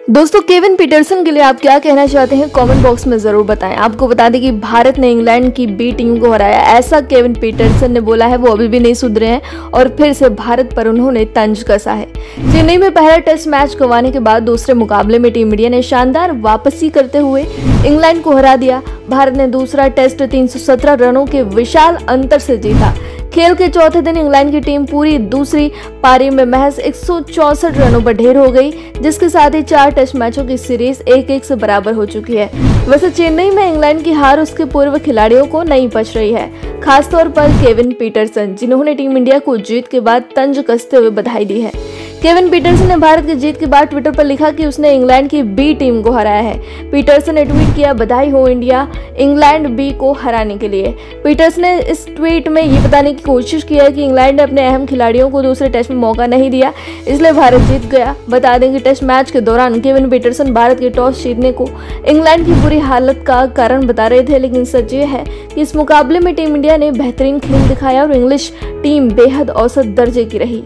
दोस्तों, Kevin Pietersen के लिए आप क्या कहना चाहते हैं? कमेंट बॉक्स में ज़रूर बताएँ। आपको बता दें कि भारत ने इंग्लैंड की बी टीम को हराया। ऐसा केविन पीटरसन ने बोला है, वो अभी भी नहीं सुधरे हैं और फिर से भारत पर उन्होंने तंज कसा है। चेन्नई में पहला टेस्ट मैच गंवाने के बाद दूसरे मुकाबले में टीम इंडिया ने शानदार वापसी करते हुए इंग्लैंड को हरा दिया। भारत ने दूसरा टेस्ट तीन सौ सत्रह रनों के विशाल अंतर से जीता। खेल के चौथे दिन इंग्लैंड की टीम पूरी दूसरी पारी में महज एक रनों पर ढेर हो गई, जिसके साथ ही चार टेस्ट मैचों की सीरीज़ एक एक से बराबर हो चुकी है। वैसे चेन्नई में इंग्लैंड की हार उसके पूर्व खिलाड़ियों को नहीं पच रही है, खासतौर पर केविन पीटरसन, जिन्होंने टीम इंडिया को जीत के बाद तंज कसते हुए बधाई दी है। केविन पीटरसन ने भारत की जीत के बाद ट्विटर पर लिखा कि उसने इंग्लैंड की बी टीम को हराया है। पीटरसन ने ट्वीट किया, बधाई हो इंडिया, इंग्लैंड बी को हराने के लिए। पीटर्सन ने इस ट्वीट में ये बताने की कोशिश की है कि इंग्लैंड ने अपने अहम खिलाड़ियों को दूसरे टेस्ट में मौका नहीं दिया, इसलिए भारत जीत गया। बता दें कि टेस्ट मैच के दौरान केविन पीटरसन भारत के टॉस जीतने को इंग्लैंड की बुरी हालत का कारण बता रहे थे, लेकिन सच ये है कि इस मुकाबले में टीम इंडिया ने बेहतरीन खेल दिखाया और इंग्लिश टीम बेहद औसत दर्जे की रही।